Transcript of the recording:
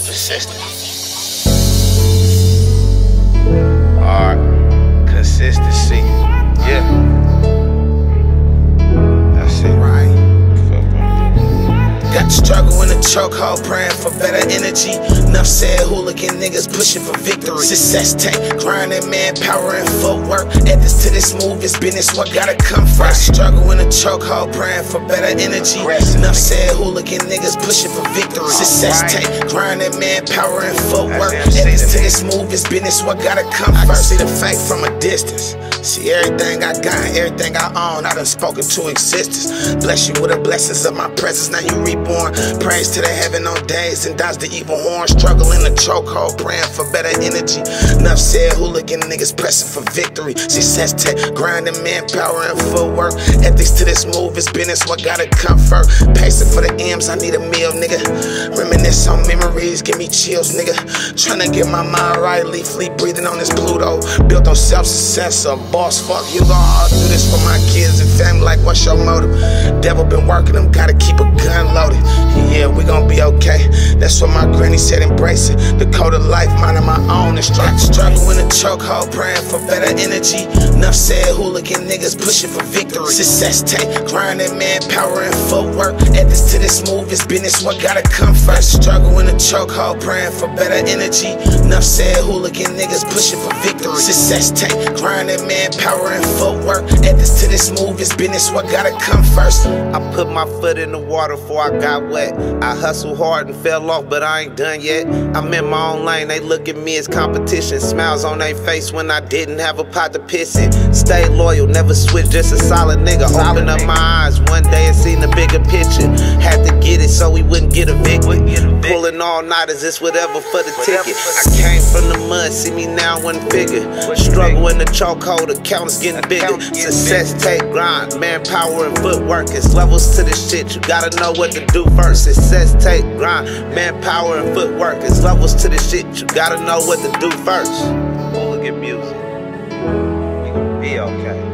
persistence. Art, consistency. Yeah. That's it. Right. Got the struggle in the chokehold, praying for better energy. Enough said hooligan niggas pushing for victory. Success tank, grinding manpower and footwork. This business, what gotta come first. Struggle in a chokehold, praying for better energy. Enough said hooligan niggas pushing for victory. Success tank, grinding manpower and footwork. Ethics to this move is business, what gotta come first. See the fact from a distance. Everything I got, everything I own, I done spoken to existence. Bless you with the blessings of my presence, now you reborn. Praise to the heaven on days and dodge the evil horn. Struggle in the chokehold, praying for better energy. Enough said, hooligan niggas pressing for victory. Success tech, grinding manpower and footwork. Ethics to this move is business, what gotta comfort. Pacing for the M's, I need a meal, nigga. Reminisce on memories, give me chills, nigga. Tryna get my mind right, leaf fleet breathing on this Pluto. Built on self success, a boss, fuck you gon' all do this for my kids and family. Like, what's your motive? Devil been working them, gotta keep a gun loaded. Yeah, we gon' be okay. That's what my granny said, embrace it. The code of life, minding my own and struggle. Struggle in a chokehold, praying for better energy. Enough said, hooligan niggas pushing for victory. Success tank, grinding manpower and footwork. Ethics to this move is business, what gotta come first. Struggle in a chokehold, praying for better energy. Enough said, hooligan niggas pushing for victory. Success tank, grinding manpower and footwork. Ethics to this move is business, what gotta come first. I put my foot in the water before I got wet. I hustled hard and fell off, but I ain't done yet. I'm in my own lane, they look at me as competition. Smiles on their face when I didn't have a pot to piss in. Stay loyal, never switch, just a solid nigga. Open up my eyes one day and seen the bigger picture. Had to get it so we wouldn't get evicted. Pulling all nighters, it's whatever for the ticket. I came from the mud, see me now one figure. Struggle in the chokehold, accounts getting bigger. Success take grind, manpower and footwork. It's levels to this shit, you gotta know what to do first. Success take grind, manpower and footwork. It's levels to this shit, you gotta know what to do first. Hooligan music. We gon' be okay.